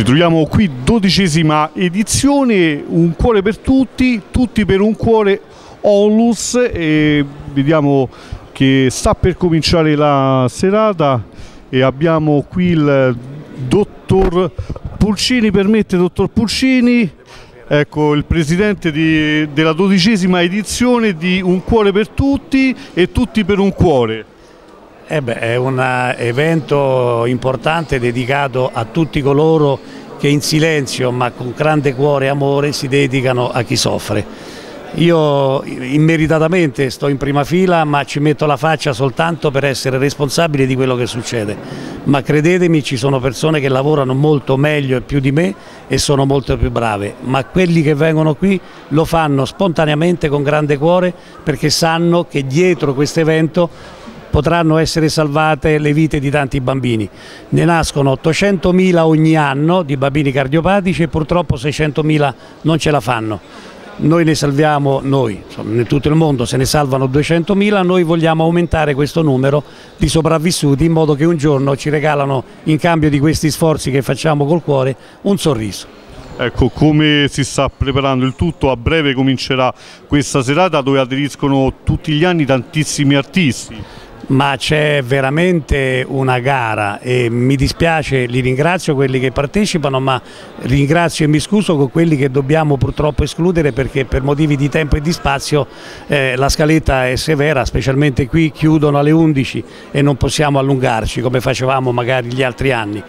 Ci troviamo qui, dodicesima edizione, un cuore per tutti, tutti per un cuore Onlus e vediamo che sta per cominciare la serata e abbiamo qui il dottor Pulcini, permette dottor Pulcini, ecco il presidente di, della dodicesima edizione di Un cuore per tutti e tutti per un cuore. Eh beh, è un evento importante dedicato a tutti coloro che in silenzio ma con grande cuore e amore si dedicano a chi soffre. Io immeritatamente sto in prima fila ma ci metto la faccia soltanto per essere responsabile di quello che succede, ma credetemi ci sono persone che lavorano molto meglio e più di me e sono molto più brave, ma quelli che vengono qui lo fanno spontaneamente con grande cuore perché sanno che dietro questo evento potranno essere salvate le vite di tanti bambini. Ne nascono 800.000 ogni anno di bambini cardiopatici e purtroppo 600.000 non ce la fanno. Noi ne salviamo, noi, in tutto il mondo se ne salvano 200.000, noi vogliamo aumentare questo numero di sopravvissuti in modo che un giorno ci regalano, in cambio di questi sforzi che facciamo col cuore, un sorriso. Ecco, come si sta preparando il tutto, a breve comincerà questa serata dove aderiscono tutti gli anni tantissimi artisti ma c'è veramente una gara e mi dispiace, li ringrazio quelli che partecipano, ma ringrazio e mi scuso con quelli che dobbiamo purtroppo escludere perché per motivi di tempo e di spazio eh, la scaletta è severa, specialmente qui chiudono alle 11 e non possiamo allungarci come facevamo magari gli altri anni.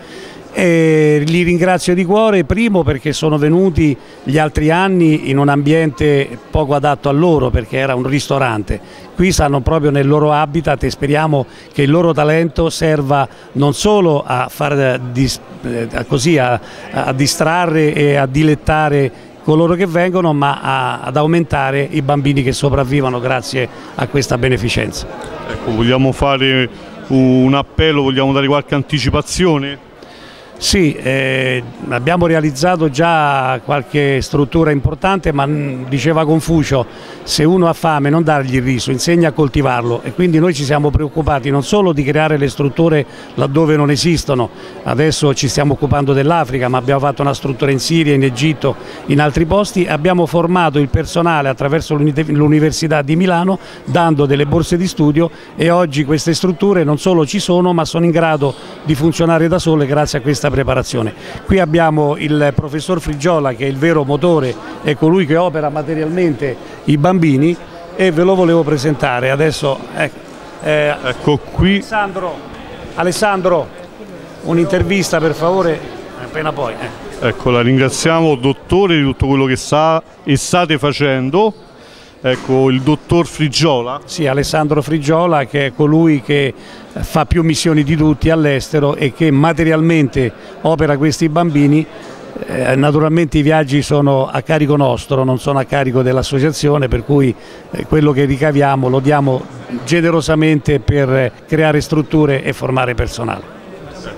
E li ringrazio di cuore, primo perché sono venuti gli altri anni in un ambiente poco adatto a loro perché era un ristorante, qui stanno proprio nel loro habitat e speriamo che il loro talento serva non solo a, far, eh, così, a, a distrarre e a dilettare coloro che vengono ma a, ad aumentare i bambini che sopravvivono grazie a questa beneficenza. Ecco, vogliamo fare un appello, vogliamo dare qualche anticipazione? Sì, eh, abbiamo realizzato già qualche struttura importante, ma diceva Confucio, se uno ha fame non dargli il riso, insegna a coltivarlo. E quindi noi ci siamo preoccupati non solo di creare le strutture laddove non esistono, adesso ci stiamo occupando dell'Africa, ma abbiamo fatto una struttura in Siria, in Egitto, in altri posti, abbiamo formato il personale attraverso l'Università di Milano dando delle borse di studio e oggi queste strutture non solo ci sono ma sono in grado di funzionare da sole grazie a questa preparazione. Qui abbiamo il professor Frigiola che è il vero motore, è colui che opera materialmente i bambini e ve lo volevo presentare. Adesso ecco, eh, ecco qui. Alessandro, Alessandro un'intervista per favore, appena poi. Eh. Ecco, la ringraziamo dottore di tutto quello che sa e state facendo. Ecco, il dottor Frigiola? Sì, Alessandro Frigiola che è colui che fa più missioni di tutti all'estero e che materialmente opera questi bambini. Eh, naturalmente i viaggi sono a carico nostro, non sono a carico dell'associazione, per cui eh, quello che ricaviamo lo diamo generosamente per creare strutture e formare personale.